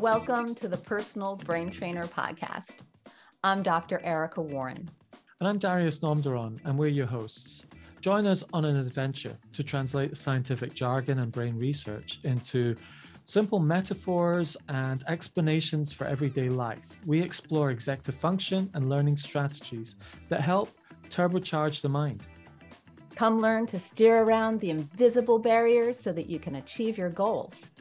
Welcome to the Personal Brain Trainer Podcast. I'm Dr. Erica Warren. And I'm Darius Namdaran, and we're your hosts. Join us on an adventure to translate scientific jargon and brain research into simple metaphors and explanations for everyday life. We explore executive function and learning strategies that help turbocharge the mind. Come learn to steer around the invisible barriers so that you can achieve your goals.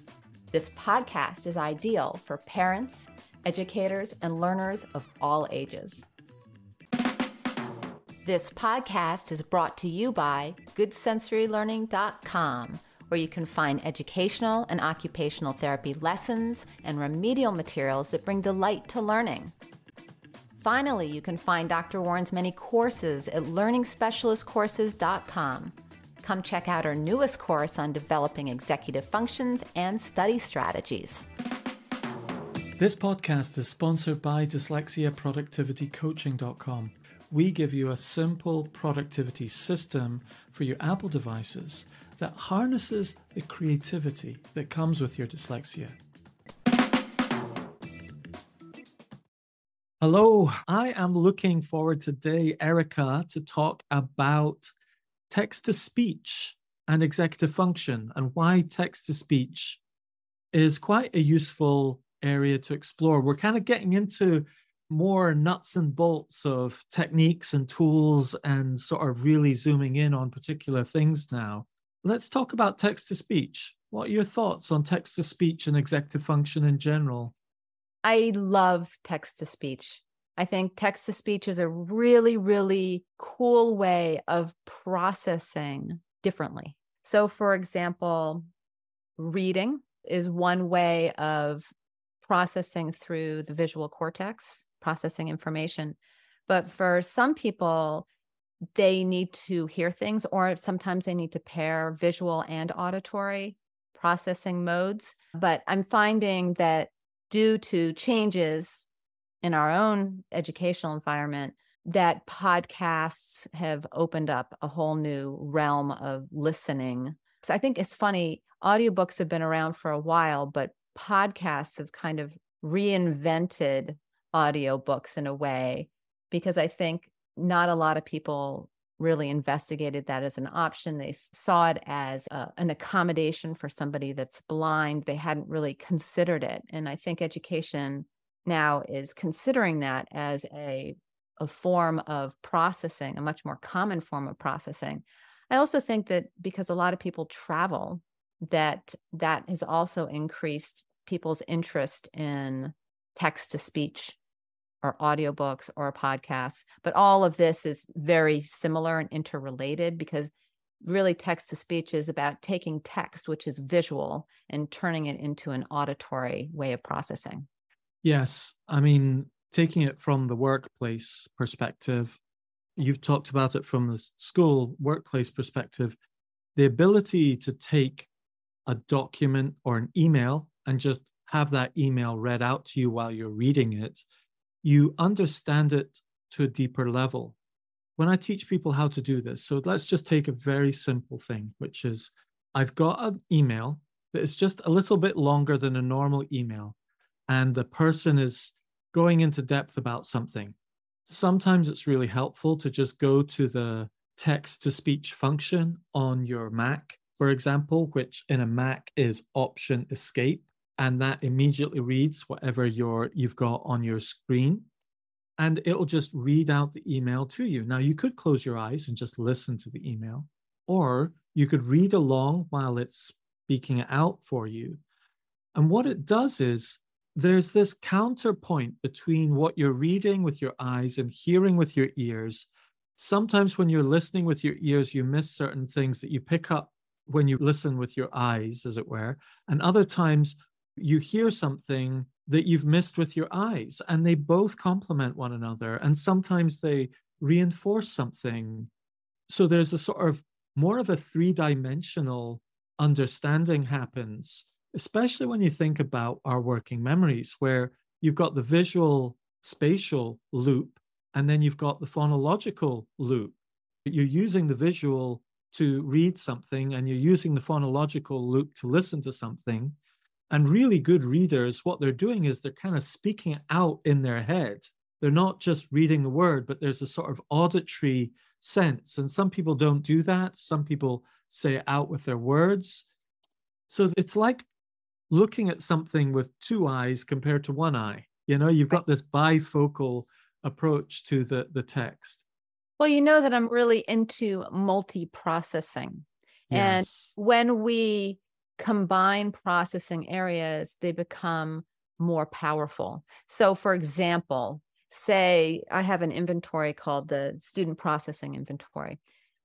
This podcast is ideal for parents, educators, and learners of all ages. This podcast is brought to you by GoodSensoryLearning.com, where you can find educational and occupational therapy lessons and remedial materials that bring delight to learning. Finally, you can find Dr. Warren's many courses at learningspecialistcourses.com. Come check out our newest course on developing executive functions and study strategies. This podcast is sponsored by dyslexiaproductivitycoaching.com. We give you a simple productivity system for your Apple devices that harnesses the creativity that comes with your dyslexia. Hello, I am looking forward today, Erica, to talk about text to speech and executive function and why text to speech is quite a useful area to explore. We're kind of getting into more nuts and bolts of techniques and tools and sort of really zooming in on particular things now. Let's talk about text to speech. What are your thoughts on text to speech and executive function in general? I love text to speech. I think text to speech is a really, really cool way of processing differently. So, for example, reading is one way of processing through the visual cortex, processing information. But for some people, they need to hear things, or sometimes they need to pair visual and auditory processing modes. But I'm finding that due to changes in our own educational environment, that podcasts have opened up a whole new realm of listening. So I think it's funny, audiobooks have been around for a while, but podcasts have kind of reinvented audiobooks in a way because I think not a lot of people really investigated that as an option. They saw it as a, an accommodation for somebody that's blind. They hadn't really considered it. And I think education now is considering that as a, a form of processing, a much more common form of processing. I also think that because a lot of people travel, that that has also increased people's interest in text to speech or audiobooks or podcasts. But all of this is very similar and interrelated because really text to speech is about taking text, which is visual, and turning it into an auditory way of processing. Yes. I mean, taking it from the workplace perspective, you've talked about it from the school workplace perspective, the ability to take a document or an email and just have that email read out to you while you're reading it, you understand it to a deeper level. When I teach people how to do this, so let's just take a very simple thing, which is I've got an email that is just a little bit longer than a normal email, and the person is going into depth about something. Sometimes it's really helpful to just go to the text to speech function on your Mac, for example, which in a Mac is Option Escape and that immediately reads whatever your you've got on your screen and it'll just read out the email to you now you could close your eyes and just listen to the email or you could read along while it's speaking it out for you and what it does is there's this counterpoint between what you're reading with your eyes and hearing with your ears sometimes when you're listening with your ears you miss certain things that you pick up when you listen with your eyes as it were and other times you hear something that you've missed with your eyes, and they both complement one another. And sometimes they reinforce something. So there's a sort of more of a three dimensional understanding happens, especially when you think about our working memories, where you've got the visual spatial loop, and then you've got the phonological loop. You're using the visual to read something, and you're using the phonological loop to listen to something. And really good readers, what they're doing is they're kind of speaking out in their head. They're not just reading the word, but there's a sort of auditory sense. And some people don't do that. Some people say it out with their words. So it's like looking at something with two eyes compared to one eye. You know, you've got this bifocal approach to the, the text. Well, you know that I'm really into multi processing. Yes. And when we combine processing areas, they become more powerful. So, for example, say I have an inventory called the student processing inventory,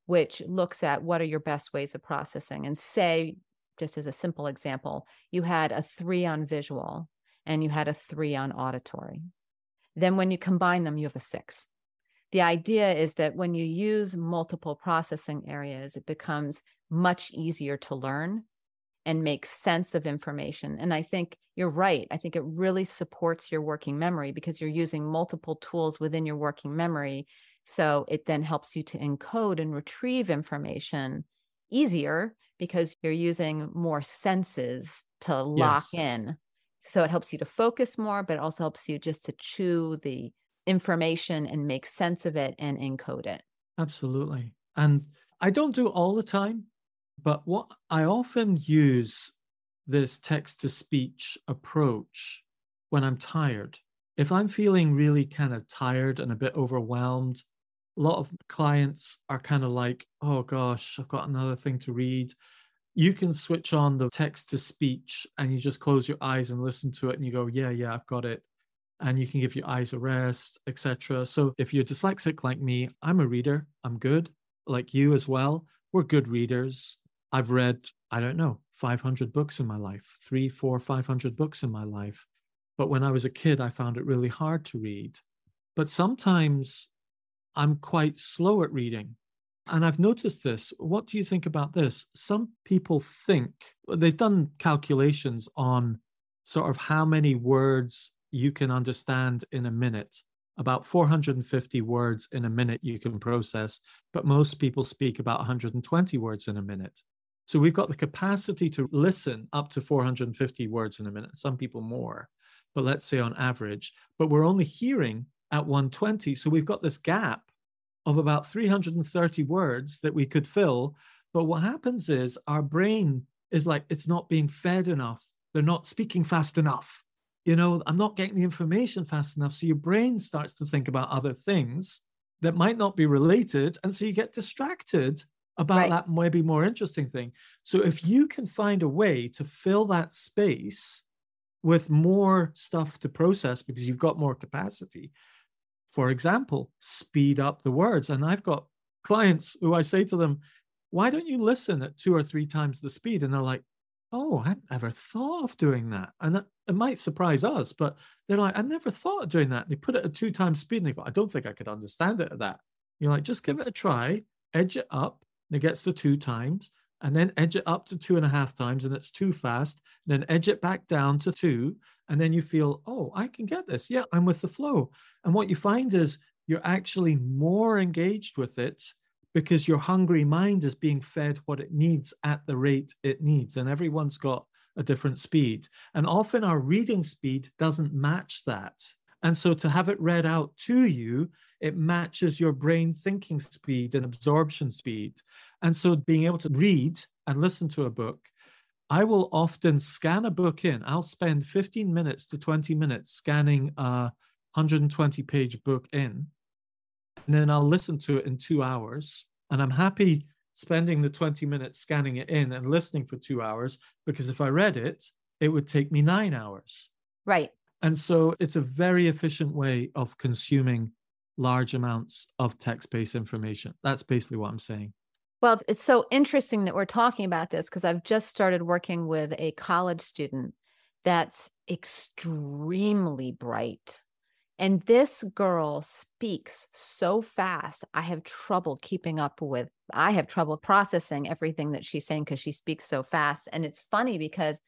which looks at what are your best ways of processing. And say, just as a simple example, you had a three on visual and you had a three on auditory. Then when you combine them, you have a six. The idea is that when you use multiple processing areas, it becomes much easier to learn and make sense of information. And I think you're right. I think it really supports your working memory because you're using multiple tools within your working memory. So it then helps you to encode and retrieve information easier because you're using more senses to lock yes. in. So it helps you to focus more, but it also helps you just to chew the information and make sense of it and encode it. Absolutely. And I don't do all the time, but what I often use this text to speech approach when I'm tired. If I'm feeling really kind of tired and a bit overwhelmed, a lot of clients are kind of like, oh gosh, I've got another thing to read. You can switch on the text to speech and you just close your eyes and listen to it and you go, yeah, yeah, I've got it. And you can give your eyes a rest, etc. So if you're dyslexic like me, I'm a reader. I'm good, like you as well. We're good readers. I've read, I don't know, 500 books in my life, three, four, 500 books in my life. But when I was a kid, I found it really hard to read. But sometimes I'm quite slow at reading. And I've noticed this. What do you think about this? Some people think they've done calculations on sort of how many words you can understand in a minute. About 450 words in a minute you can process, but most people speak about 120 words in a minute. So we've got the capacity to listen up to 450 words in a minute, some people more, but let's say on average, but we're only hearing at 120. So we've got this gap of about 330 words that we could fill. But what happens is our brain is like, it's not being fed enough. They're not speaking fast enough. You know, I'm not getting the information fast enough. So your brain starts to think about other things that might not be related. And so you get distracted about right. that maybe more interesting thing. So if you can find a way to fill that space with more stuff to process because you've got more capacity, for example, speed up the words. And I've got clients who I say to them, why don't you listen at two or three times the speed? And they're like, oh, I never thought of doing that. And that, it might surprise us, but they're like, I never thought of doing that. And they put it at two times speed and they go, I don't think I could understand it at that. You're like, just give it a try, edge it up, and it gets to two times, and then edge it up to two and a half times, and it's too fast, and then edge it back down to two, and then you feel, oh, I can get this. Yeah, I'm with the flow. And what you find is you're actually more engaged with it because your hungry mind is being fed what it needs at the rate it needs. And everyone's got a different speed. And often our reading speed doesn't match that. And so to have it read out to you, it matches your brain thinking speed and absorption speed. And so being able to read and listen to a book I will often scan a book in. I'll spend 15 minutes to 20 minutes scanning a 120 page book in, and then I'll listen to it in two hours. And I'm happy spending the 20 minutes scanning it in and listening for two hours because if I read it, it would take me nine hours. Right. And so it's a very efficient way of consuming large amounts of text based information. That's basically what I'm saying. Well, it's so interesting that we're talking about this because I've just started working with a college student that's extremely bright. And this girl speaks so fast. I have trouble keeping up with, I have trouble processing everything that she's saying because she speaks so fast. And it's funny because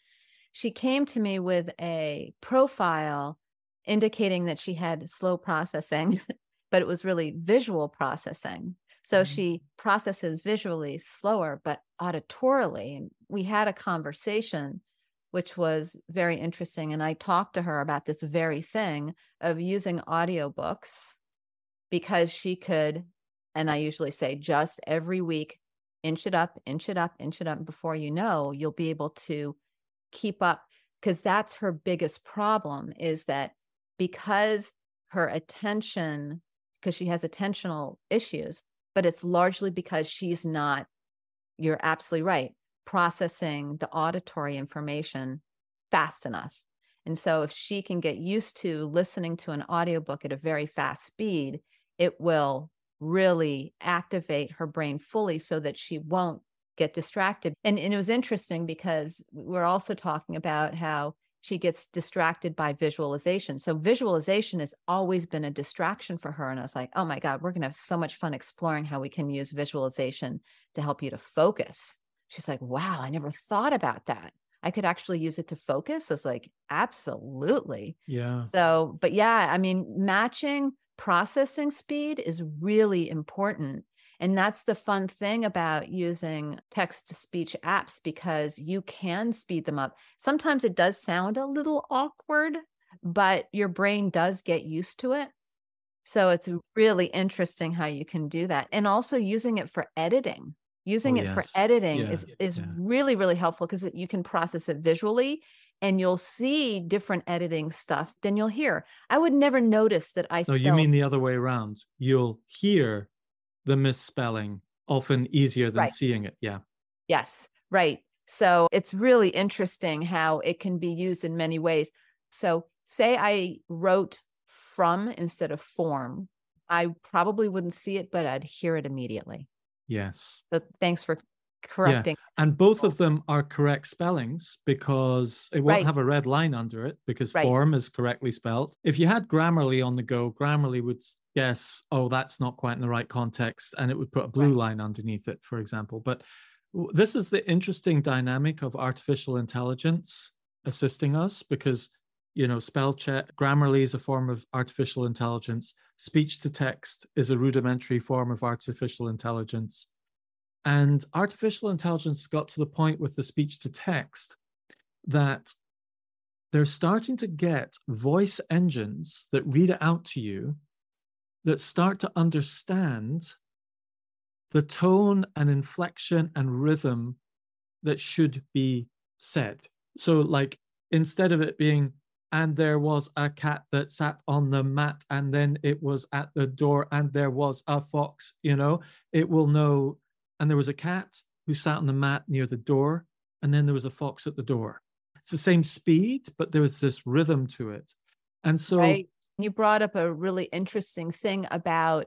she came to me with a profile indicating that she had slow processing, but it was really visual processing. So mm-hmm. she processes visually slower, but auditorily. And we had a conversation which was very interesting. And I talked to her about this very thing of using audiobooks because she could, and I usually say just every week, inch it up, inch it up, inch it up. Before you know, you'll be able to keep up because that's her biggest problem is that because her attention, because she has attentional issues, but it's largely because she's not, you're absolutely right, processing the auditory information fast enough. And so if she can get used to listening to an audiobook at a very fast speed, it will really activate her brain fully so that she won't get distracted. And, and it was interesting because we're also talking about how she gets distracted by visualization. So visualization has always been a distraction for her. And I was like, oh my God, we're going to have so much fun exploring how we can use visualization to help you to focus. She's like, wow, I never thought about that. I could actually use it to focus. I was like, absolutely. Yeah. So, but yeah, I mean, matching processing speed is really important. And that's the fun thing about using text to speech apps because you can speed them up. Sometimes it does sound a little awkward, but your brain does get used to it. So it's mm. really interesting how you can do that. And also using it for editing. Oh, using oh, it yes. for editing yeah. is is yeah. really really helpful because you can process it visually and you'll see different editing stuff than you'll hear. I would never notice that I. No, spelled... you mean the other way around. You'll hear the misspelling often easier than right. seeing it. Yeah. Yes. Right. So it's really interesting how it can be used in many ways. So say I wrote from instead of form, I probably wouldn't see it, but I'd hear it immediately. Yes. So thanks for correcting. Yeah. And both of them are correct spellings because it won't right. have a red line under it because right. form is correctly spelled. If you had Grammarly on the go, Grammarly would guess, oh, that's not quite in the right context, and it would put a blue right. line underneath it, for example. But this is the interesting dynamic of artificial intelligence assisting us because you know spell check grammarly is a form of artificial intelligence speech to text is a rudimentary form of artificial intelligence and artificial intelligence got to the point with the speech to text that they're starting to get voice engines that read it out to you that start to understand the tone and inflection and rhythm that should be said. So, like, instead of it being, and there was a cat that sat on the mat, and then it was at the door, and there was a fox, you know, it will know and there was a cat who sat on the mat near the door, and then there was a fox at the door. It's the same speed, but there was this rhythm to it. And so right. You brought up a really interesting thing about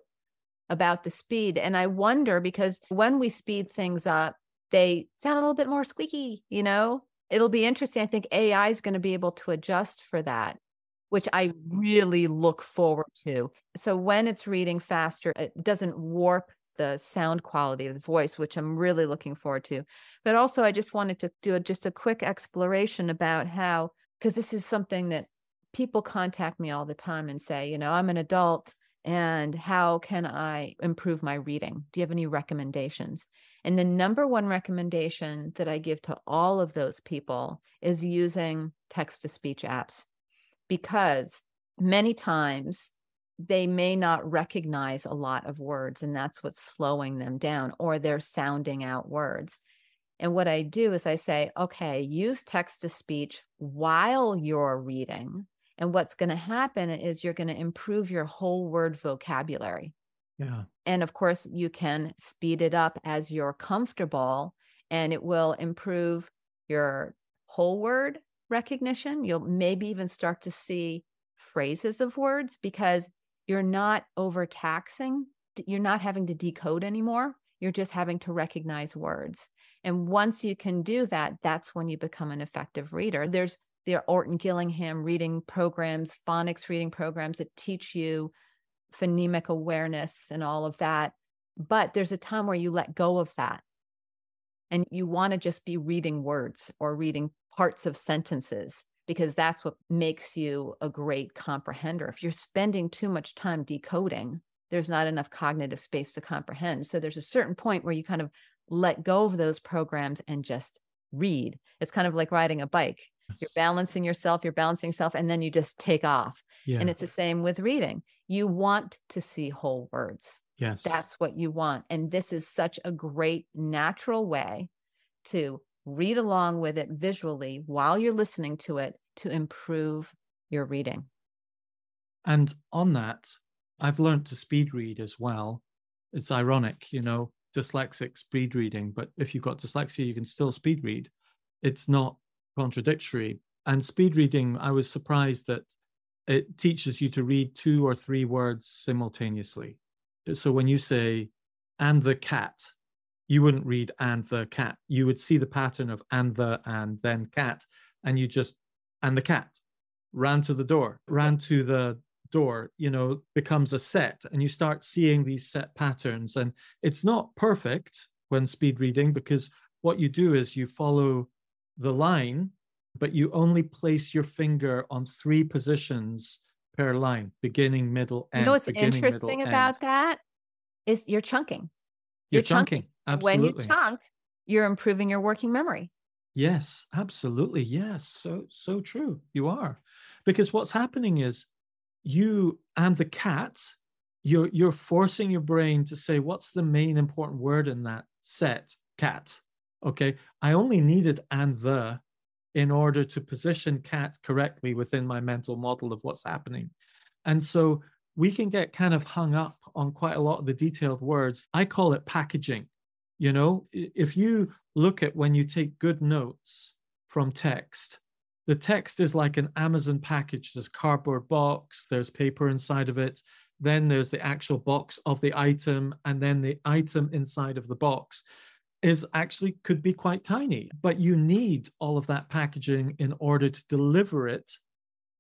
about the speed. And I wonder because when we speed things up, they sound a little bit more squeaky, you know? It'll be interesting. I think AI is going to be able to adjust for that, which I really look forward to. So when it's reading faster, it doesn't warp the sound quality of the voice, which I'm really looking forward to. But also, I just wanted to do a, just a quick exploration about how, because this is something that people contact me all the time and say, you know, I'm an adult and how can I improve my reading? Do you have any recommendations? And the number one recommendation that I give to all of those people is using text to speech apps because many times they may not recognize a lot of words and that's what's slowing them down or they're sounding out words and what i do is i say okay use text to speech while you're reading and what's going to happen is you're going to improve your whole word vocabulary. Yeah. And of course you can speed it up as you're comfortable and it will improve your whole word recognition. You'll maybe even start to see phrases of words because you're not overtaxing you're not having to decode anymore. You're just having to recognize words. And once you can do that that's when you become an effective reader. There's the orton gillingham reading programs phonics reading programs that teach you phonemic awareness and all of that but there's a time where you let go of that and you want to just be reading words or reading parts of sentences because that's what makes you a great comprehender. If you're spending too much time decoding, there's not enough cognitive space to comprehend. So there's a certain point where you kind of let go of those programs and just read. It's kind of like riding a bike. You're balancing yourself, you're balancing yourself, and then you just take off. Yeah. And it's the same with reading. You want to see whole words. yes. That's what you want. And this is such a great natural way to read along with it visually while you're listening to it to improve your reading. And on that, I've learned to speed read as well. It's ironic, you know, dyslexic speed reading, but if you've got dyslexia, you can still speed read. It's not contradictory. And speed reading, I was surprised that it teaches you to read two or three words simultaneously. So when you say, and the cat, you wouldn't read and the cat. You would see the pattern of and the and then cat, and you just, and the cat ran to the door, ran to the door, you know, becomes a set, and you start seeing these set patterns. And it's not perfect when speed reading because what you do is you follow the line, but you only place your finger on three positions per line beginning, middle, end. you know what's beginning, middle, interesting end. about that is you're chunking. You're you're chunking. chunking. Absolutely. When you chunk, you're improving your working memory. Yes, absolutely. Yes, so so true. You are. Because what's happening is you and the cat, you're you're forcing your brain to say what's the main important word in that set, cat. Okay. I only needed and the in order to position cat correctly within my mental model of what's happening. And so we can get kind of hung up on quite a lot of the detailed words. I call it packaging. You know, if you look at when you take good notes from text, the text is like an Amazon package. There's cardboard box, there's paper inside of it, then there's the actual box of the item, and then the item inside of the box is actually could be quite tiny. But you need all of that packaging in order to deliver it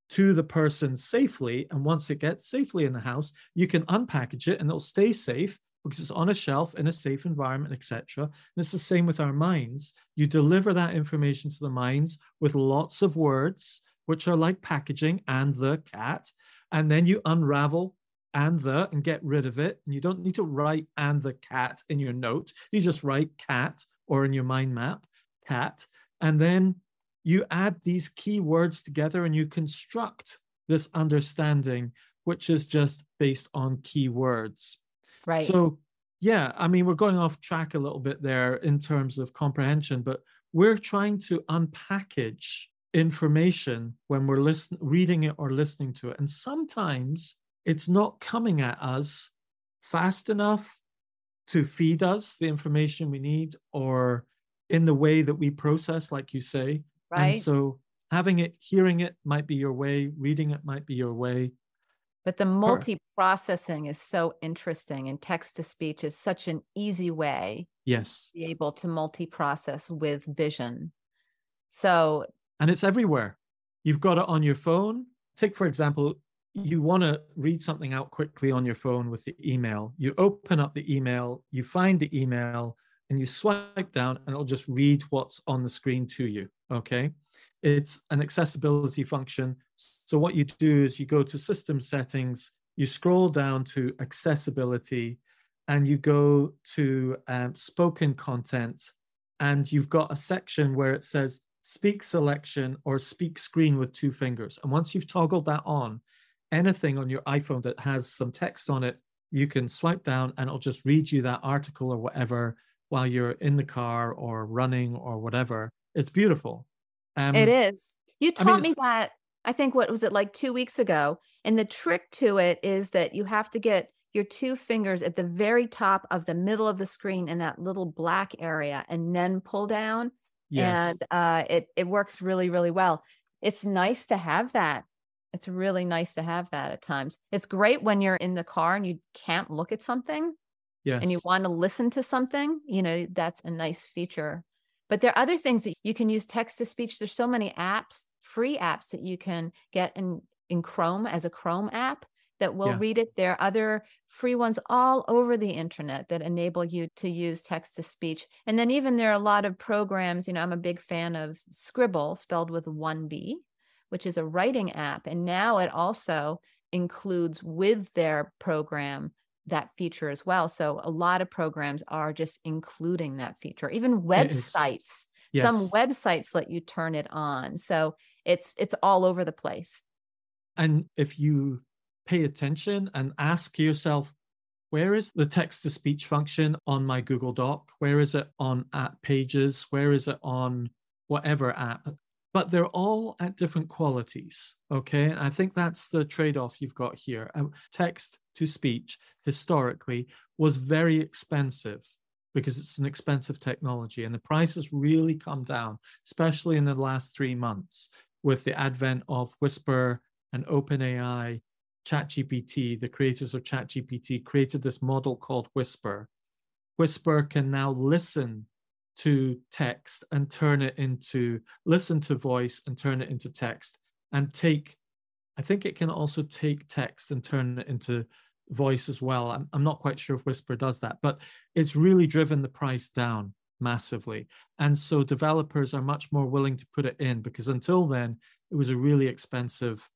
to the person safely. And once it gets safely in the house, you can unpackage it and it'll stay safe because it's on a shelf in a safe environment, etc. And it's the same with our minds. You deliver that information to the minds with lots of words, which are like packaging and the cat, and then you unravel and the and get rid of it. And you don't need to write and the cat in your note. You just write cat or in your mind map, cat. And then you add these key words together and you construct this understanding, which is just based on key words. Right. So, yeah, I mean, we're going off track a little bit there in terms of comprehension, but we're trying to unpackage information when we're listen, reading it or listening to it. And sometimes it's not coming at us fast enough to feed us the information we need or in the way that we process, like you say. right. And so having it, hearing it might be your way, reading it might be your way. But the multi processing is so interesting, and text to speech is such an easy way Yes. to be able to multi process with vision. So, and it's everywhere. You've got it on your phone. Take, for example, you want to read something out quickly on your phone with the email. You open up the email, you find the email, and you swipe down, and it'll just read what's on the screen to you. Okay. It's an accessibility function. So, what you do is you go to system settings, you scroll down to accessibility, and you go to um, spoken content, and you've got a section where it says speak selection or speak screen with two fingers. And once you've toggled that on, anything on your iPhone that has some text on it, you can swipe down and it'll just read you that article or whatever while you're in the car or running or whatever. It's beautiful. Um, it is. You I mean, taught me that, I think, what was it like two weeks ago? And the trick to it is that you have to get your two fingers at the very top of the middle of the screen in that little black area and then pull down. Yes. And uh, it, it works really, really well. It's nice to have that. It's really nice to have that at times. It's great when you're in the car and you can't look at something yes. and you want to listen to something, you know, that's a nice feature. But there are other things that you can use text to speech. There's so many apps, free apps that you can get in, in Chrome as a Chrome app that will Yeah. read it. There are other free ones all over the internet that enable you to use text to speech. And then even there are a lot of programs, you know, I'm a big fan of Scrible, spelled with one B, which is a writing app. And now it also includes with their program that feature as well. So a lot of programs are just including that feature. Even websites Yes. Some websites let you turn it on. So it's it's all over the place. And if you pay attention and ask yourself, where is the text to speech function on my Google Doc? Where is it on app pages? Where is it on whatever app? But they're all at different qualities. Okay. And I think that's the trade off you've got here. Uh, text to speech historically was very expensive because it's an expensive technology and the prices really come down, especially in the last three months with the advent of Whisper and OpenAI ChatGPT, the creators of ChatGPT, created this model called Whisper. Whisper can now listen to text and turn it into, listen to voice and turn it into text and take, I think it can also take text and turn it into voice as well. I'm, I'm not quite sure if Whisper does that, but it's really driven the price down massively. And so developers are much more willing to put it in because until then, it was a really expensive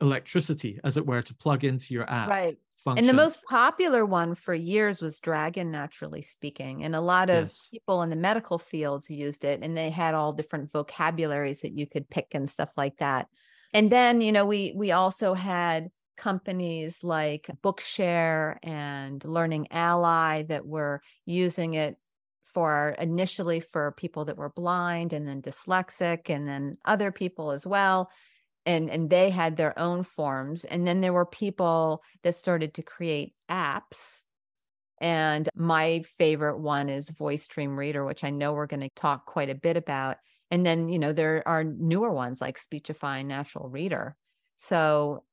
electricity, as it were, to plug into your app. Right. Function. And the most popular one for years was Dragon, naturally speaking. And a lot of Yes. people in the medical fields used it, and they had all different vocabularies that you could pick and stuff like that. And then, you know, we we also had companies like Bookshare and Learning Ally that were using it for initially for people that were blind and then dyslexic and then other people as well and and they had their own forms and then there were people that started to create apps and my favorite one is voice dream reader which i know we're going to talk quite a bit about and then you know there are newer ones like speechify and natural reader. So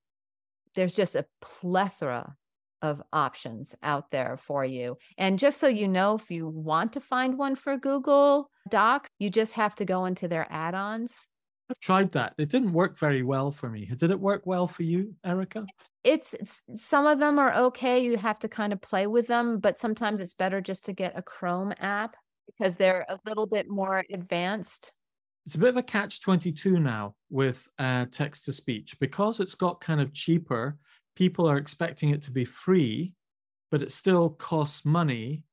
there's just a plethora of options out there for you. And just so you know if you want to find one for google docs you just have to go into their add-ons I've tried that. It didn't work very well for me. Did it work well for you, Erica? it's, it's some of them are okay you have to kind of play with them but sometimes it's better just to get a chrome app because they're a little bit more advanced It's a bit of a catch 22 now with uh, text to speech because it's got kind of cheaper. People are expecting it to be free, but it still costs money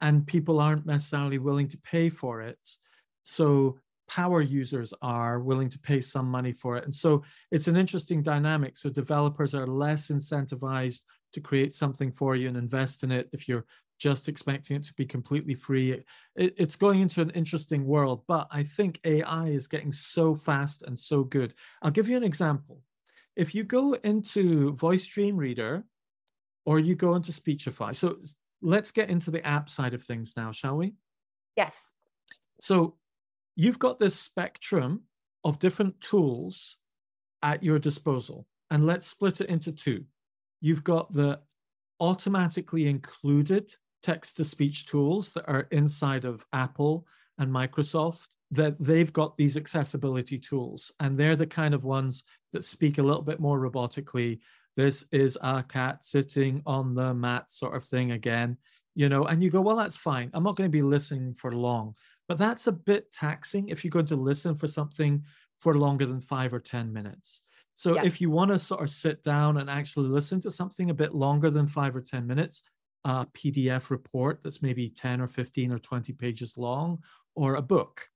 and people aren't necessarily willing to pay for it. So power users are willing to pay some money for it. And so it's an interesting dynamic. So developers are less incentivized to create something for you and invest in it if you're just expecting it to be completely free. It, it's going into an interesting world, but I think AI is getting so fast and so good. I'll give you an example. If you go into Voice Dream Reader or you go into Speechify, so let's get into the app side of things now, shall we? yes So you've got this spectrum of different tools at your disposal. And let's split it into two. You've got the automatically included text to speech tools that are inside of Apple and Microsoft that they've got these accessibility tools and they're the kind of ones that speak a little bit more robotically this is a cat sitting on the mat sort of thing again you know and you go well that's fine i'm not going to be listening for long but that's a bit taxing if you're going to listen for something for longer than five or 10 minutes. So Yeah. if you want to sort of sit down and actually listen to something a bit longer than five or 10 minutes, a PDF report that's maybe 10 or 15 or 20 pages long, or a book,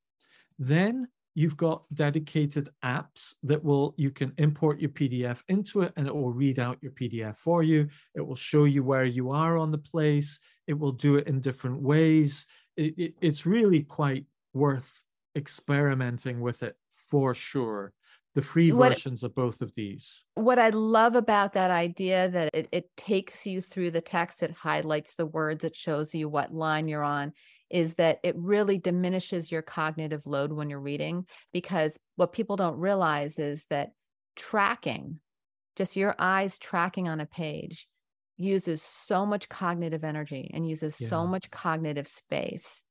then you've got dedicated apps that will you can import your pdf into it and it will read out your pdf for you it will show you where you are on the place it will do it in different ways it, it, it's really quite worth experimenting with it for sure the free What- versions of both of these what I love about that idea that it, it takes you through the text, it highlights the words, it shows you what line you're on, is that it really diminishes your cognitive load when you're reading. Because what people don't realize is that tracking, just your eyes tracking on a page, uses so much cognitive energy and uses so much cognitive space.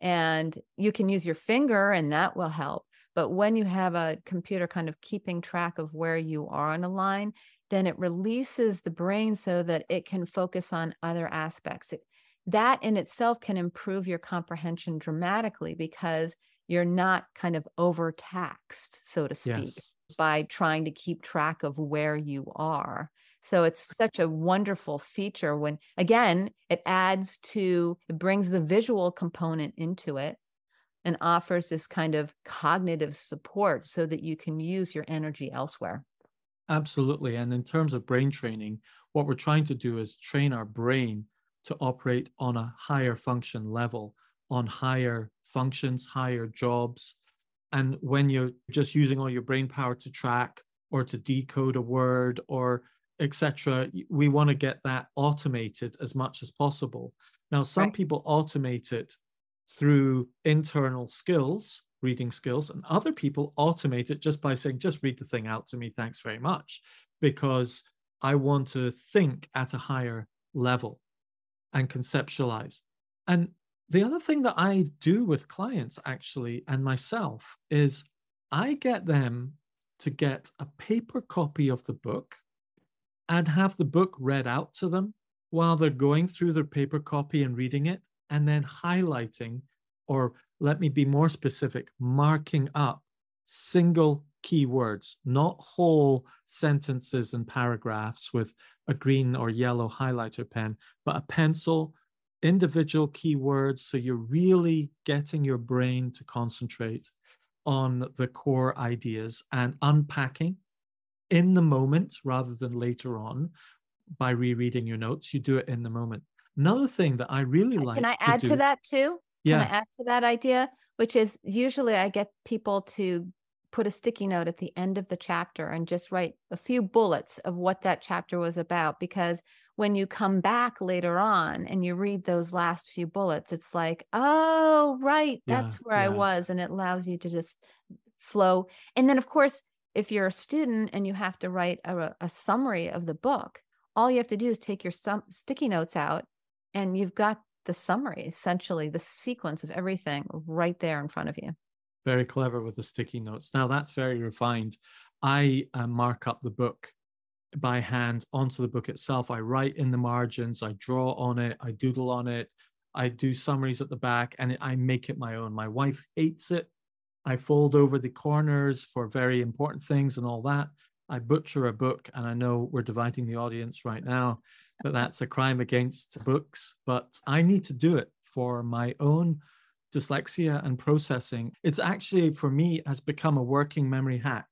And you can use your finger, and that will help. But when you have a computer kind of keeping track of where you are on a line, then it releases the brain so that it can focus on other aspects. It- that in itself can improve your comprehension dramatically because you're not kind of overtaxed, so to speak, yes by trying to keep track of where you are. So it's such a wonderful feature when, again, it adds to, it brings the visual component into it. and offers this kind of cognitive support so that you can use your energy elsewhere. Absolutely. And in terms of brain training, what we're trying to do is train our brain to operate on a higher function level, on higher functions, higher jobs. And when you're just using all your brain power to track or to decode a word or etc., we want to get that automated as much as possible. Now, some right. people automate it through internal skills, reading skills, and other people automate it just by saying, just read the thing out to me, thanks very much, because I want to think at a higher level and conceptualize. And the other thing that I do with clients actually and myself is I get them to get a paper copy of the book and have the book read out to them while they're going through their paper copy and reading it and then highlighting or let me be more specific marking up single keywords not whole sentences and paragraphs with a green or yellow highlighter pen but a pencil individual keywords so you're really getting your brain to concentrate on the core ideas and unpacking in the moment rather than later on by rereading your notes you do it in the moment another thing that i really like can i add to, do, to that too yeah. can i add to that idea which is usually i get people to put a sticky note at the end of the chapter and just write a few bullets of what that chapter was about because when you come back later on and you read those last few bullets, it's like, oh, right, that's yeah, where yeah. I was. And it allows you to just flow. And then, of course, if you're a student and you have to write a, a summary of the book, all you have to do is take your sum, sticky notes out and you've got the summary, essentially, the sequence of everything right there in front of you. Very clever with the sticky notes. Now, that's very refined. I uh, mark up the book by hand onto the book itself. I write in the margins, I draw on it, I doodle on it, I do summaries at the back, and I make it my own. My wife hates it. I fold over the corners for very important things and all that. I butcher a book, and I know we're dividing the audience right now, but that's a crime against books. But I need to do it for my own dyslexia and processing. It's actually, for me, has become a working memory hack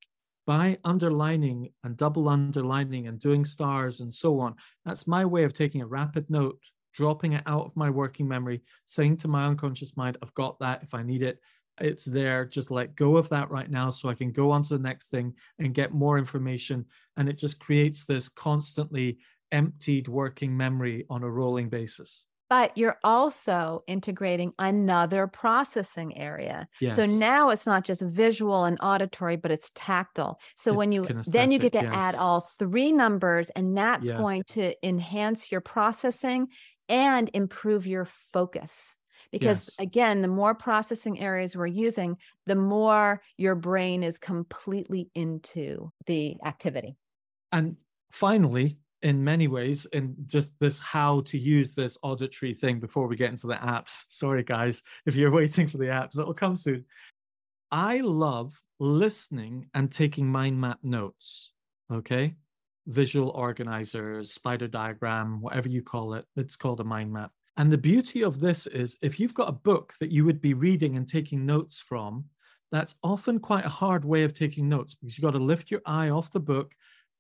by underlining and double underlining and doing stars and so on. That's my way of taking a rapid note, dropping it out of my working memory, saying to my unconscious mind, I've got that if I need it. It's there. Just let go of that right now so I can go on to the next thing and get more information. And it just creates this constantly emptied working memory on a rolling basis but you're also integrating another processing area. Yes. So now it's not just visual and auditory, but it's tactile. So it's when you then you get to yes. add all three numbers, and that's yeah. going to enhance your processing and improve your focus. Because yes. again, the more processing areas we're using, the more your brain is completely into the activity. And finally, in many ways in just this how to use this auditory thing before we get into the apps. Sorry, guys, if you're waiting for the apps, it'll come soon. I love listening and taking mind map notes. Okay. Visual organizers, spider diagram, whatever you call it, it's called a mind map. And the beauty of this is if you've got a book that you would be reading and taking notes from, that's often quite a hard way of taking notes because you've got to lift your eye off the book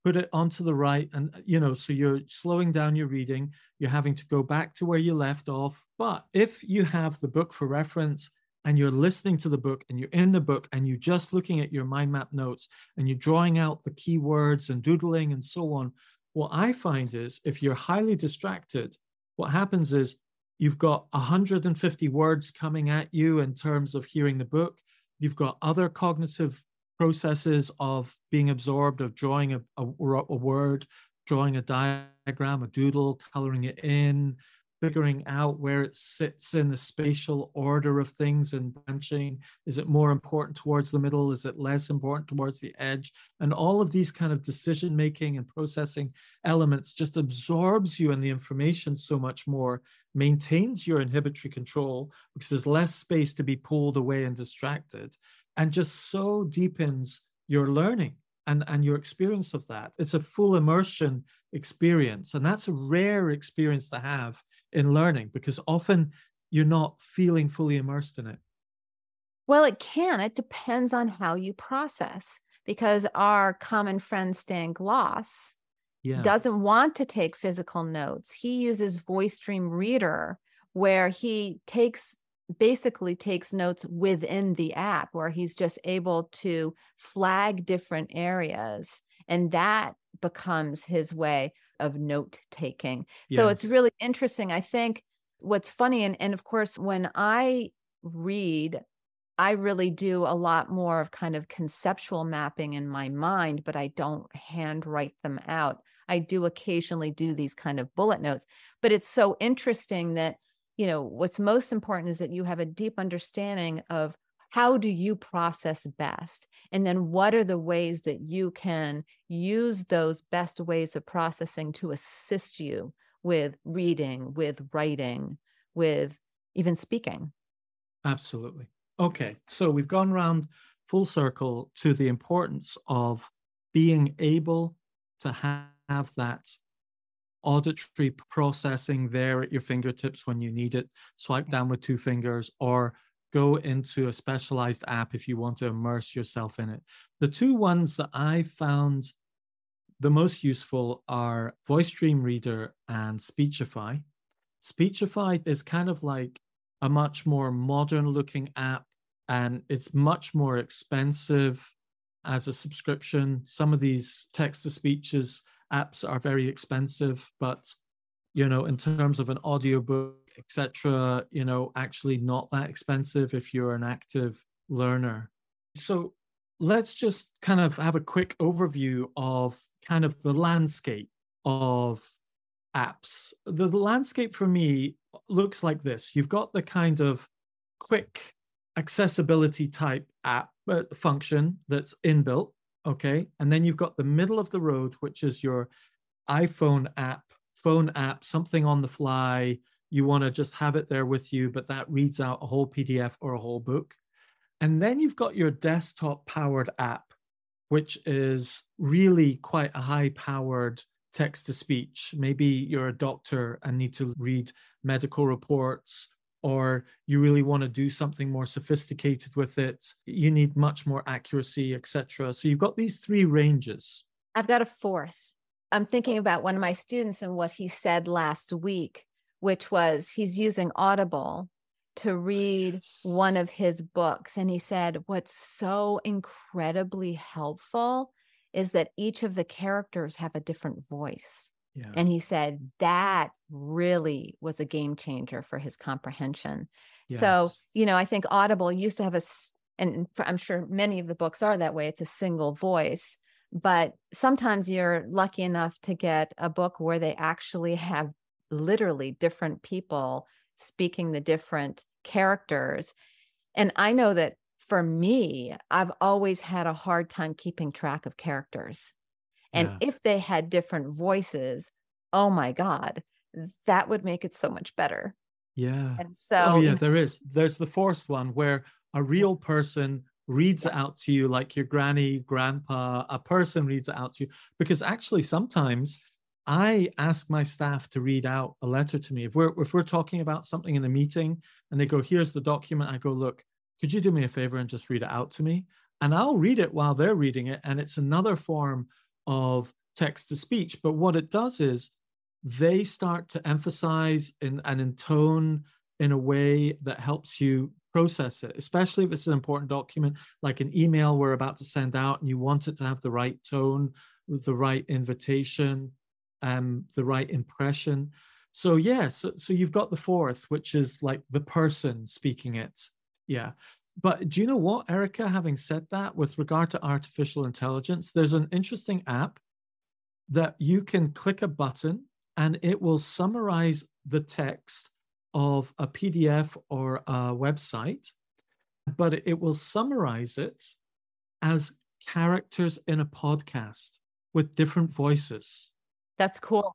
put it onto the right and uh, you know so you're slowing down your reading you're having to go back to where you left off. But if you have the book for reference and you're listening to the book and you're in the book and you're just looking at your mind map notes and you're drawing out the keywords and doodling and so on what i find is if you're highly distracted what happens is you've got 150 words coming at you in terms of hearing the book. You've got other cognitive processes of being absorbed, of drawing a, a, a word, drawing a diagram, a doodle, coloring it in, figuring out where it sits in the spatial order of things and branching. Is it more important towards the middle? Is it less important towards the edge? And all of these kind of decision making and processing elements just absorbs you in the information so much more, maintains your inhibitory control because there's less space to be pulled away and distracted and just so deepens your learning and, and your experience of that. It's a full immersion experience. And that's a rare experience to have in learning because often you're not feeling fully immersed in it. Well, it can. It depends on how you process because our common friend Stan Gloss yeah. doesn't want to take physical notes. He uses Voice Dream Reader where he takes basically takes notes within the app where he's just able to flag different areas and that becomes his way of note taking. Yes. So it's really interesting. I think what's funny and and of course when I read I really do a lot more of kind of conceptual mapping in my mind, but I don't handwrite them out. I do occasionally do these kind of bullet notes, but it's so interesting that, you know, what's most important is that you have a deep understanding of how do you process best? And then what are the ways that you can use those best ways of processing to assist you with reading, with writing, with even speaking? Absolutely. Okay, so we've gone around full circle to the importance of being able to have that auditory processing there at your fingertips when you need it. Swipe down with two fingers or go into a specialized app if you want to immerse yourself in it. The two ones that I found the most useful are Voice VoiceStream Reader and Speechify. Speechify is kind of like a much more modern looking app and it's much more expensive as a subscription. Some of these text to speeches apps are very expensive, but you know, in terms of an audiobook, etc., you know, actually not that expensive if you're an active learner. So let's just kind of have a quick overview of kind of the landscape of apps. The, the landscape for me looks like this. You've got the kind of quick accessibility type app uh, function that's inbuilt. Okay. And then you've got the middle of the road, which is your iPhone app, phone app, something on the fly. You want to just have it there with you, but that reads out a whole PDF or a whole book. And then you've got your desktop powered app, which is really quite a high powered text to speech. Maybe you're a doctor and need to read medical reports or you really want to do something more sophisticated with it. You need much more accuracy etc so you've got these three ranges. I've got a fourth. I'm thinking about one of my students and what he said last week which was he's using audible to read one of his books and he said what's so incredibly helpful is that each of the characters have a different voice yeah. And he said that really was a game changer for his comprehension. Yes. So, you know, I think Audible used to have a, and I'm sure many of the books are that way, it's a single voice. But sometimes you're lucky enough to get a book where they actually have literally different people speaking the different characters. And I know that for me, I've always had a hard time keeping track of characters. And yeah. if they had different voices, oh my God, that would make it so much better. Yeah. And oh, so, oh, yeah, there is. There's the fourth one where a real person reads yes. it out to you, like your granny, grandpa, a person reads it out to you. Because actually, sometimes I ask my staff to read out a letter to me. If we're if we're talking about something in a meeting and they go, here's the document, I go, look, could you do me a favor and just read it out to me? And I'll read it while they're reading it. And it's another form of text to speech. But what it does is they start to emphasize in, and intone in a way that helps you process it, especially if it's an important document like an email we're about to send out and you want it to have the right tone, with the right invitation, um, the right impression. So yeah, so, so you've got the fourth, which is like the person speaking it. Yeah. But do you know what, Erica? Having said that, with regard to artificial intelligence, there's an interesting app that you can click a button and it will summarize the text of a PDF or a website, but it will summarize it as characters in a podcast with different voices. That's cool.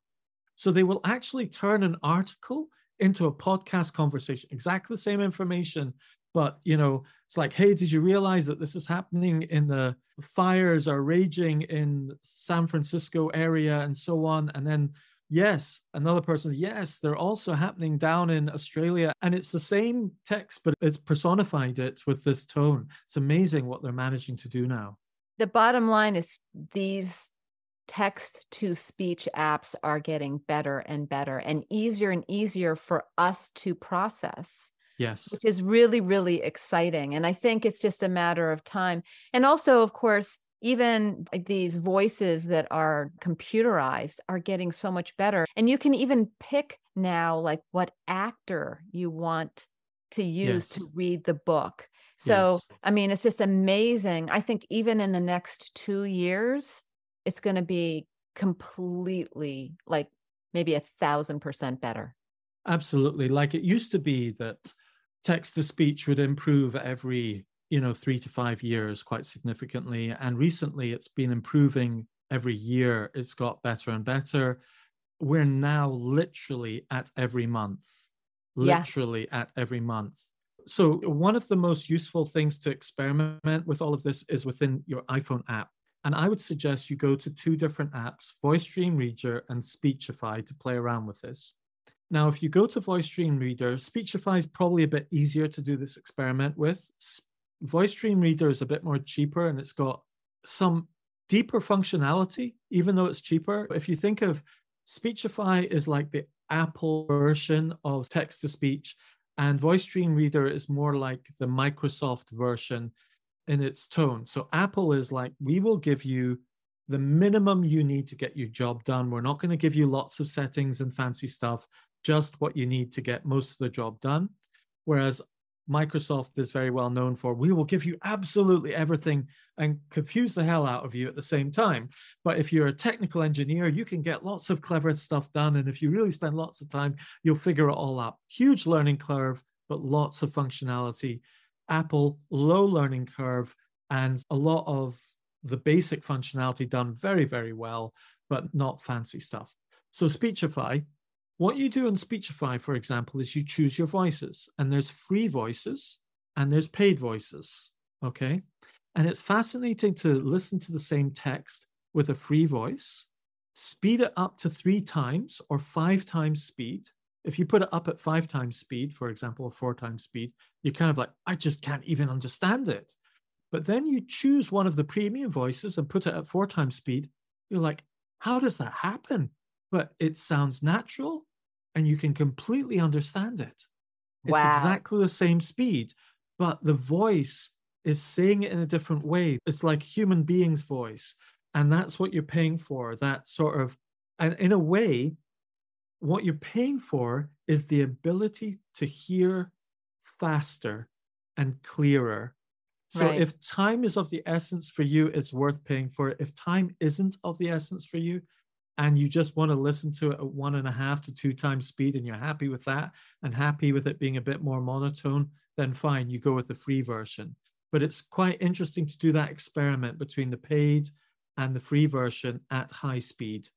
So they will actually turn an article into a podcast conversation, exactly the same information but you know it's like hey did you realize that this is happening in the fires are raging in san francisco area and so on and then Yes. Another person, yes, they're also happening down in Australia. And it's the same text, but it's personified it with this tone. It's amazing what they're managing to do now. The bottom line is these text to speech apps are getting better and better and easier and easier for us to process. Yes. Which is really, really exciting. And I think it's just a matter of time. And also, of course, even these voices that are computerized are getting so much better. And you can even pick now, like what actor you want to use yes. to read the book. So, yes. I mean, it's just amazing. I think even in the next two years, it's going to be completely like maybe a thousand percent better. Absolutely. Like it used to be that text to speech would improve every, you know, three to five years quite significantly. And recently it's been improving every year. It's got better and better. We're now literally at every month, literally yeah. at every month. So, one of the most useful things to experiment with all of this is within your iPhone app. And I would suggest you go to two different apps, Voice Dream Reader and Speechify, to play around with this. Now, if you go to Voice Dream Reader, Speechify is probably a bit easier to do this experiment with. Voice Dream Reader is a bit more cheaper and it's got some deeper functionality, even though it's cheaper. If you think of Speechify is like the Apple version of text to speech, and Voice Dream Reader is more like the Microsoft version in its tone. So Apple is like, we will give you the minimum you need to get your job done. We're not going to give you lots of settings and fancy stuff, just what you need to get most of the job done. Whereas Microsoft is very well known for, we will give you absolutely everything and confuse the hell out of you at the same time. But if you're a technical engineer, you can get lots of clever stuff done. And if you really spend lots of time, you'll figure it all out. Huge learning curve, but lots of functionality. Apple, low learning curve, and a lot of the basic functionality done very, very well, but not fancy stuff. So, Speechify, what you do in Speechify, for example, is you choose your voices, and there's free voices and there's paid voices. Okay. And it's fascinating to listen to the same text with a free voice, speed it up to three times or five times speed, if you put it up at five times speed, for example, or four times speed, you're kind of like, I just can't even understand it. But then you choose one of the premium voices and put it at four times speed. You're like, how does that happen? But it sounds natural and you can completely understand it. It's wow. exactly the same speed, but the voice is saying it in a different way. It's like human being's voice. And that's what you're paying for. That sort of, and in a way, what you're paying for is the ability to hear faster and clearer. So right. if time is of the essence for you, it's worth paying for it. If time isn't of the essence for you, and you just want to listen to it at one and a half to two times speed, and you're happy with that and happy with it being a bit more monotone, then fine, you go with the free version. But it's quite interesting to do that experiment between the paid and the free version at high speed.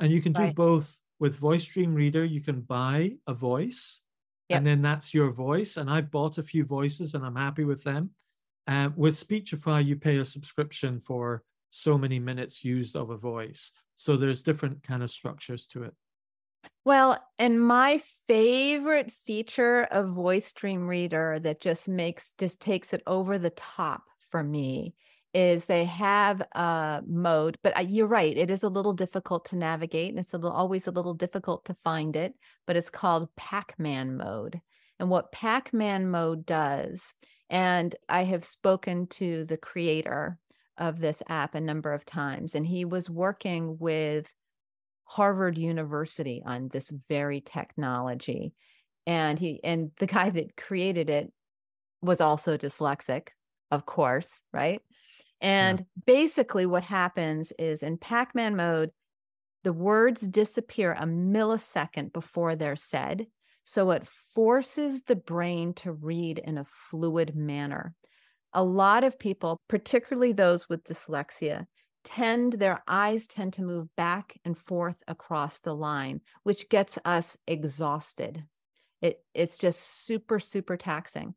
And you can do right. both with voice dream reader you can buy a voice yep. and then that's your voice and i bought a few voices and i'm happy with them. Uh, with speechify you pay a subscription for so many minutes used of a voice. So there's different kind of structures to it. Well, and my favorite feature of Voice Dream Reader that just makes just takes it over the top for me is they have a mode, but uh, you're right, it is a little difficult to navigate and it's a little, always a little difficult to find it, but it's called Pac-Man mode. And what Pac-Man mode does, and I have spoken to the creator of this app a number of times, and he was working with Harvard University on this very technology. And he and the guy that created it was also dyslexic, of course, right? And yeah. basically, what happens is in Pac Man mode, the words disappear a millisecond before they're said. So it forces the brain to read in a fluid manner. A lot of people, particularly those with dyslexia, tend their eyes tend to move back and forth across the line, which gets us exhausted. It, it's just super, super taxing.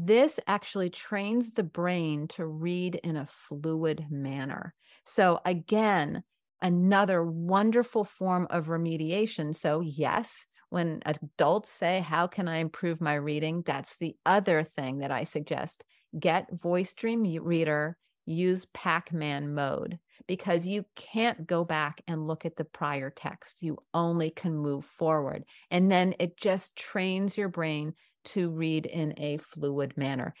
This actually trains the brain to read in a fluid manner. So, again, another wonderful form of remediation. So, yes, when adults say, How can I improve my reading? That's the other thing that I suggest. Get Voice Dream Reader, use Pac Man mode because you can't go back and look at the prior text. You only can move forward. And then it just trains your brain to read in a fluid manner.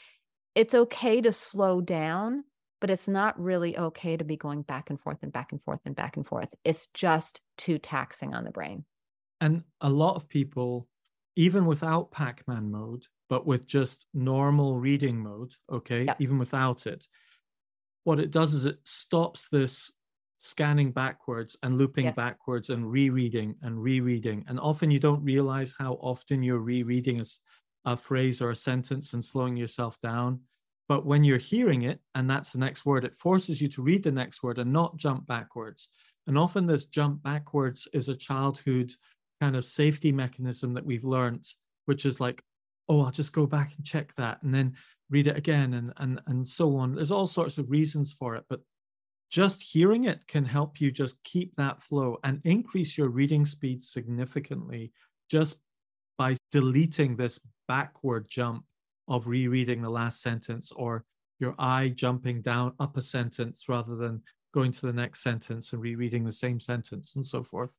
It's okay to slow down, but it's not really okay to be going back and forth and back and forth and back and forth. It's just too taxing on the brain. And a lot of people, even without Pac Man mode, but with just normal reading mode, okay, yep. even without it, what it does is it stops this scanning backwards and looping yes. backwards and rereading and rereading. And often you don't realize how often you're rereading a, a phrase or a sentence and slowing yourself down. But when you're hearing it, and that's the next word, it forces you to read the next word and not jump backwards. And often this jump backwards is a childhood kind of safety mechanism that we've learned, which is like, oh, I'll just go back and check that and then read it again and and and so on. There's all sorts of reasons for it, but just hearing it can help you just keep that flow and increase your reading speed significantly just deleting this backward jump of rereading the last sentence or your eye jumping down up a sentence rather than going to the next sentence and rereading the same sentence and so forth.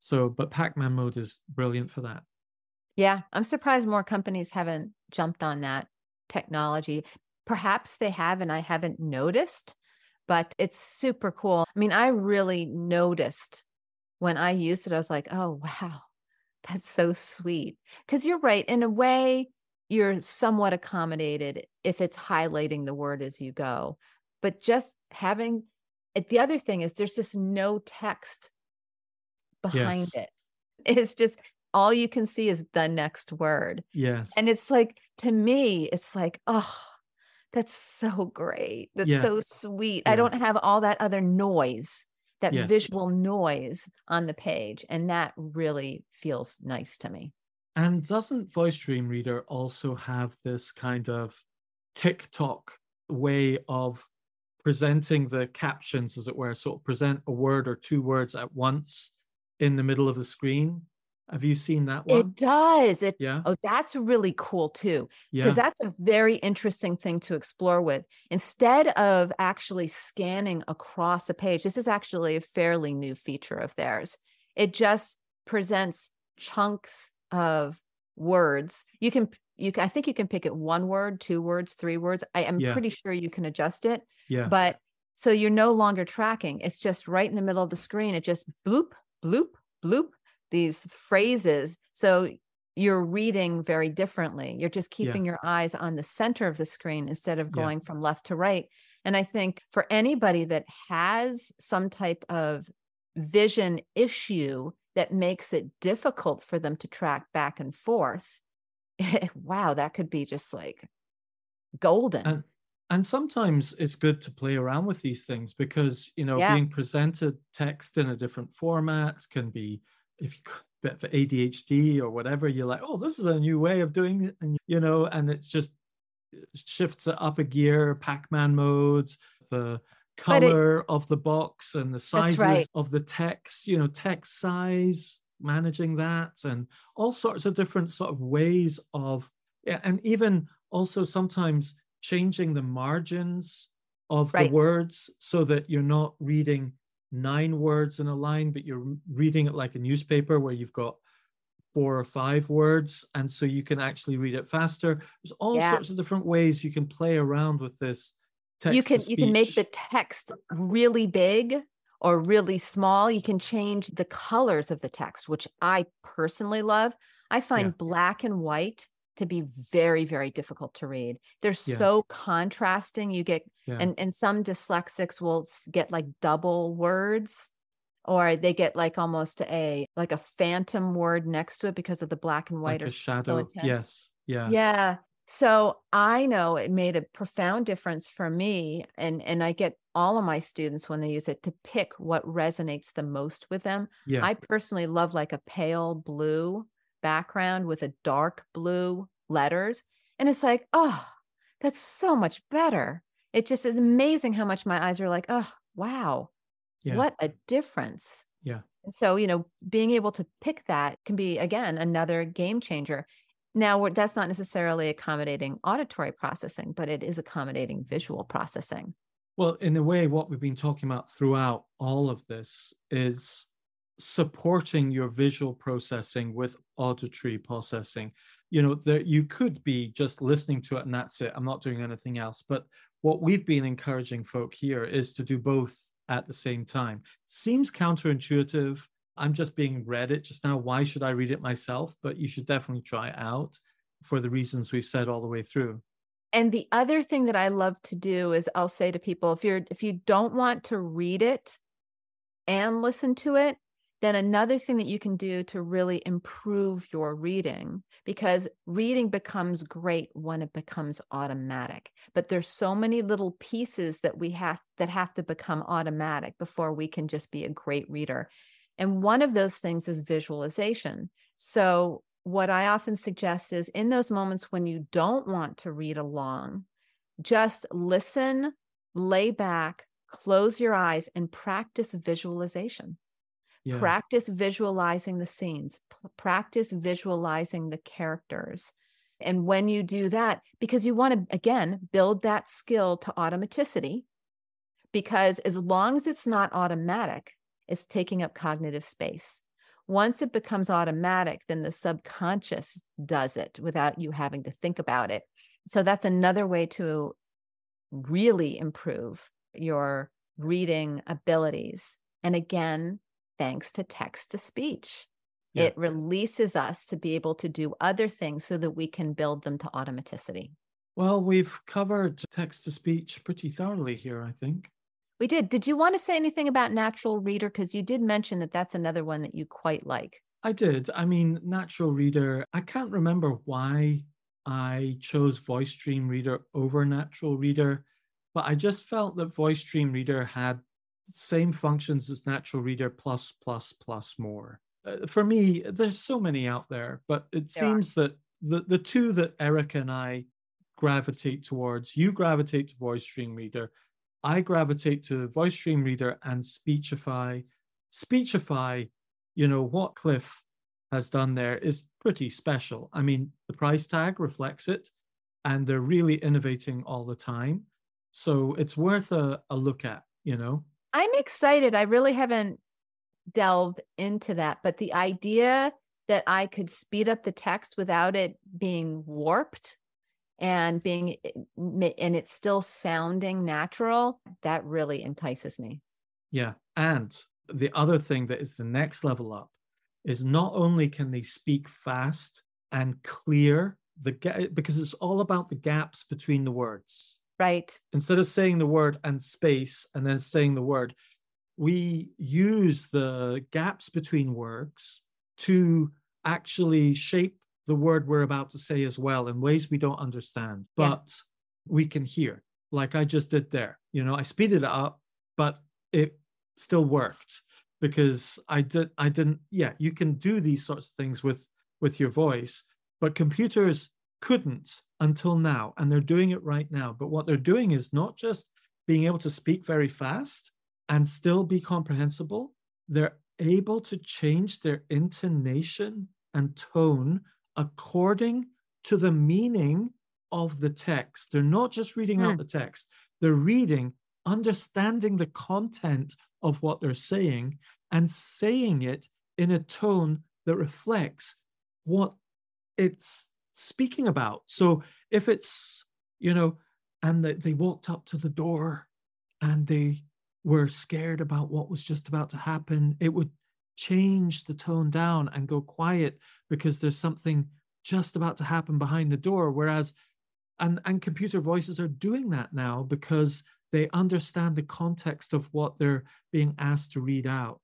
So, but Pac-Man mode is brilliant for that. Yeah, I'm surprised more companies haven't jumped on that technology. Perhaps they have, and I haven't noticed, but it's super cool. I mean, I really noticed when I used it, I was like, oh, wow, that's so sweet. Because you're right. In a way, you're somewhat accommodated if it's highlighting the word as you go. But just having it, the other thing is there's just no text behind yes. it. It's just all you can see is the next word. Yes. And it's like, to me, it's like, oh, that's so great. That's yeah. so sweet. Yeah. I don't have all that other noise, that yes. visual noise on the page. And that really feels nice to me. And doesn't Voice VoiceStream Reader also have this kind of TikTok way of presenting the captions, as it were? So present a word or two words at once in the middle of the screen. Have you seen that one? It does. It yeah. Oh, that's really cool too. Because yeah. that's a very interesting thing to explore with. Instead of actually scanning across a page, this is actually a fairly new feature of theirs. It just presents chunks of words. You can you can, I think you can pick it one word, two words, three words. I am yeah. pretty sure you can adjust it. Yeah. But so you're no longer tracking. It's just right in the middle of the screen. It just bloop, bloop, bloop, these phrases. So you're reading very differently. You're just keeping yeah. your eyes on the center of the screen instead of going yeah. from left to right. And I think for anybody that has some type of vision issue that makes it difficult for them to track back and forth, wow, that could be just like golden. And, and sometimes it's good to play around with these things because you know yeah. being presented text in a different format can be if you bit for ADHD or whatever, you're like, oh, this is a new way of doing it, and you know, and it's just shifts it up a gear, Pac-Man modes, the color it, of the box and the sizes right. of the text, you know, text size, managing that, and all sorts of different sort of ways of, and even also sometimes changing the margins of right. the words so that you're not reading nine words in a line, but you're reading it like a newspaper where you've got four or five words. And so you can actually read it faster. There's all yeah. sorts of different ways you can play around with this text. You can you can make the text really big or really small. You can change the colors of the text, which I personally love. I find yeah. black and white to be very very difficult to read they're yeah. so contrasting you get yeah. and and some dyslexics will get like double words or they get like almost a like a phantom word next to it because of the black and white like or shadow so yes yeah yeah so i know it made a profound difference for me and and i get all of my students when they use it to pick what resonates the most with them yeah. i personally love like a pale blue background with a dark blue letters. And it's like, oh, that's so much better. It just is amazing how much my eyes are like, oh, wow, Yeah. What a difference. Yeah. And so, you know, being able to pick that can be, again, another game changer. Now, that's not necessarily accommodating auditory processing, but it is accommodating visual processing. Well, in a way, what we've been talking about throughout all of this is supporting your visual processing with auditory processing. You know, that you could be just listening to it and that's it. I'm not doing anything else. But what we've been encouraging folk here is to do both at the same time. Seems counterintuitive. I'm just being read it just now. Why should I read it myself? But you should definitely try it out for the reasons we've said all the way through. And the other thing that I love to do is I'll say to people if you're if you don't want to read it and listen to it, then another thing that you can do to really improve your reading because reading becomes great when it becomes automatic but there's so many little pieces that we have that have to become automatic before we can just be a great reader and one of those things is visualization. So what i often suggest is in those moments when you don't want to read along just listen lay back close your eyes and practice visualization yeah. practice visualizing the scenes practice visualizing the characters. And when you do that because you want to again build that skill to automaticity because as long as it's not automatic it's taking up cognitive space. Once it becomes automatic then the subconscious does it without you having to think about it. So that's another way to really improve your reading abilities. And again thanks to text to speech. Yeah. It releases us to be able to do other things so that we can build them to automaticity. Well, we've covered text to speech pretty thoroughly here, I think. We did. Did you want to say anything about Natural Reader? Because you did mention that that's another one that you quite like. I did. I mean, Natural Reader, I can't remember why I chose Voice Dream Reader over Natural Reader, but I just felt that Voice Dream Reader had same functions as Natural Reader plus plus plus more. Uh, for me, there's so many out there, but it there seems are. that the the two that Erica and I gravitate towards, you gravitate to Voice Dream Reader, I gravitate to Voice Dream Reader and Speechify. Speechify, you know what Cliff has done there is pretty special. I mean, the price tag reflects it, and they're really innovating all the time. So it's worth a, a look at, you know. I'm excited. I really haven't delved into that, but the idea that I could speed up the text without it being warped and being eh, and it's still sounding natural, that really entices me. Yeah. And the other thing that is the next level up is not only can they speak fast and clear the because it's all about the gaps between the words Right. Instead of saying the word and space and then saying the word, we use the gaps between words to actually shape the word we're about to say as well in ways we don't understand, but yeah. we can hear, like I just did there. You know, I speeded it up, but it still worked because I did I didn't yeah, you can do these sorts of things with with your voice, but computers couldn't until now, and they're doing it right now. But what they're doing is not just being able to speak very fast and still be comprehensible, they're able to change their intonation and tone according to the meaning of the text. They're not just reading mm. out hmm. the text, they're reading, understanding the content of what they're saying, and saying it in a tone that reflects what it's speaking about. So if it's, you know, and they, they walked up to the door and they were scared about what was just about to happen, it would change the tone down and go quiet because there's something just about to happen behind the door. Whereas, and, and computer voices are doing that now because they understand the context of what they're being asked to read out.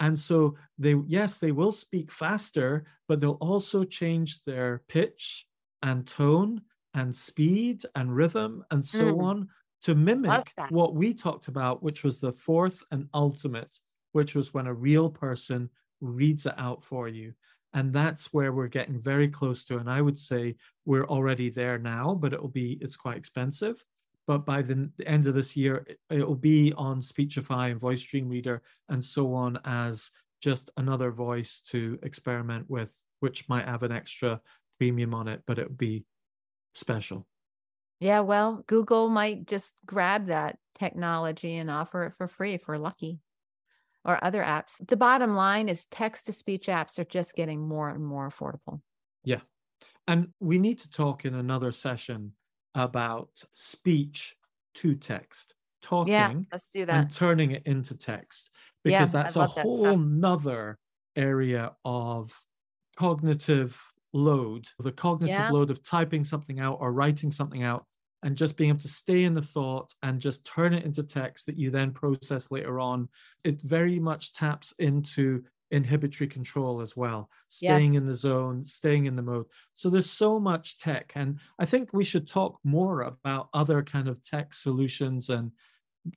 And so they, yes, they will speak faster, but they'll also change their pitch and tone and speed and rhythm and so mm. on to mimic what we talked about, which was the fourth and ultimate, which was when a real person reads it out for you. And that's where we're getting very close to. And I would say we're already there now, but it'll be, it's quite expensive. But by the end of this year, it will be on Speechify and Voice Dream Reader and so on as just another voice to experiment with, which might have an extra premium on it, but it would be special. Yeah, well, Google might just grab that technology and offer it for free if we're lucky or other apps. The bottom line is text to speech apps are just getting more and more affordable. Yeah. And we need to talk in another session about speech to text, talking yeah, let's do that. and turning it into text, because yeah, that's a whole that nother area of cognitive load, the cognitive yeah. load of typing something out or writing something out and just being able to stay in the thought and just turn it into text that you then process later on. It very much taps into inhibitory control as well, staying yes. in the zone, staying in the mode. So there's so much tech. And I think we should talk more about other kind of tech solutions and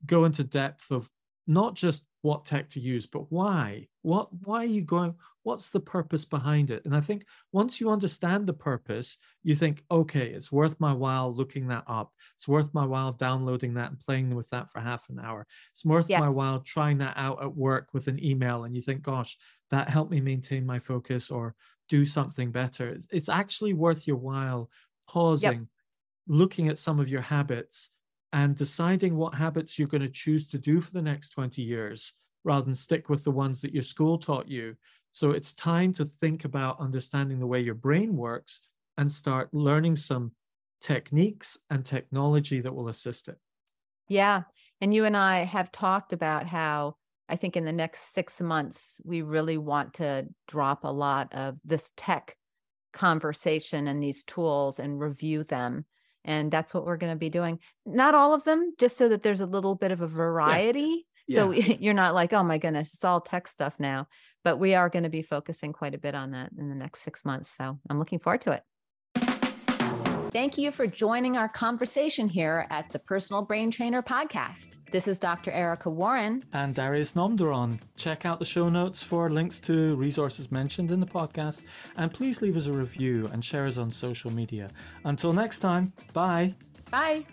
go into depth of not just what tech to use, but why? What why are you going? What's the purpose behind it? And I think once you understand the purpose, you think, okay, it's worth my while looking that up. It's worth my while downloading that and playing with that for half an hour. It's worth yes. my while trying that out at work with an email. And you think, gosh, that helped me maintain my focus or do something better. It's actually worth your while pausing, yep. looking at some of your habits and deciding what habits you're going to choose to do for the next 20 years rather than stick with the ones that your school taught you. So it's time to think about understanding the way your brain works and start learning some techniques and technology that will assist it. Yeah. And you and I have talked about how I think in the next six months, we really want to drop a lot of this tech conversation and these tools and review them and that's what we're going to be doing not all of them just so that there's a little bit of a variety yeah. so yeah. you're not like oh my goodness it's all tech stuff now but we are going to be focusing quite a bit on that in the next six months so i'm looking forward to it Thank you for joining our conversation here at the Personal Brain Trainer podcast. This is Dr. Erica Warren. And Darius Namdaran. Check out the show notes for links to resources mentioned in the podcast. And please leave us a review and share us on social media. Until next time, bye. Bye.